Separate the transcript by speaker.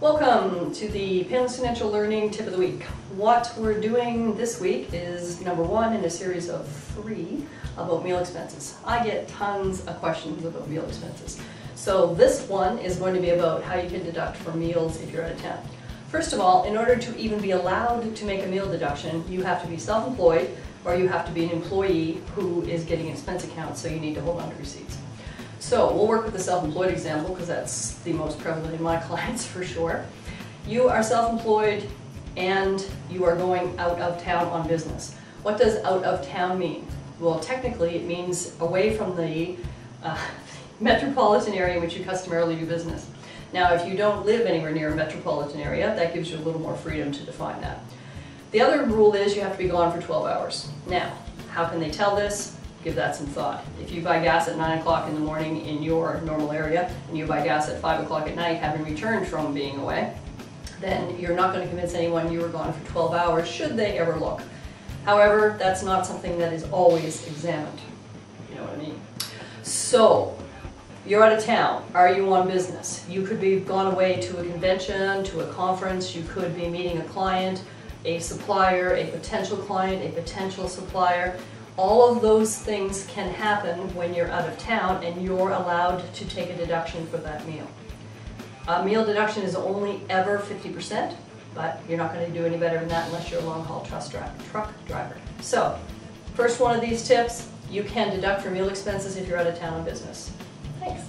Speaker 1: Welcome to the Painless Financial Learning Tip of the Week. What we're doing this week is number one in a series of three about meal expenses. I get tons of questions about meal expenses. So this one is going to be about how you can deduct for meals if you're out of town. First of all, in order to even be allowed to make a meal deduction, you have to be self-employed or you have to be an employee who is getting expense accounts, so you need to hold on to receipts. So we'll work with the self-employed example because that's the most prevalent in my clients for sure. You are self-employed and you are going out of town on business. What does out of town mean? Well, technically it means away from the uh, metropolitan area in which you customarily do business. Now, if you don't live anywhere near a metropolitan area, that gives you a little more freedom to define that. The other rule is you have to be gone for 12 hours. Now, how can they tell this? Give that some thought. If you buy gas at 9 o'clock in the morning in your normal area, and you buy gas at 5 o'clock at night having returned from being away, then you're not going to convince anyone you were gone for 12 hours, should they ever look. However, that's not something that is always examined. You know what I mean? So, you're out of town. Are you on business? You could be gone away to a convention, to a conference, you could be meeting a client, a supplier, a potential client, a potential supplier. All of those things can happen when you're out of town and you're allowed to take a deduction for that meal. A meal deduction is only ever 50%, but you're not going to do any better than that unless you're a long-haul truck driver. So, first one of these tips, you can deduct for meal expenses if you're out of town on business. Thanks.